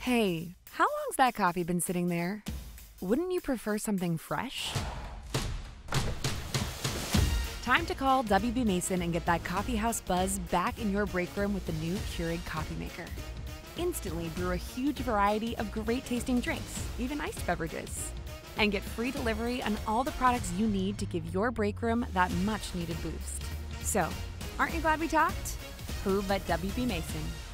Hey, how long's that coffee been sitting there? Wouldn't you prefer something fresh? Time to call WB Mason and get that coffee house buzz back in your break room with the new Keurig coffee maker. Instantly brew a huge variety of great tasting drinks, even iced beverages. And get free delivery on all the products you need to give your break room that much needed boost. So, aren't you glad we talked? Who but WB Mason?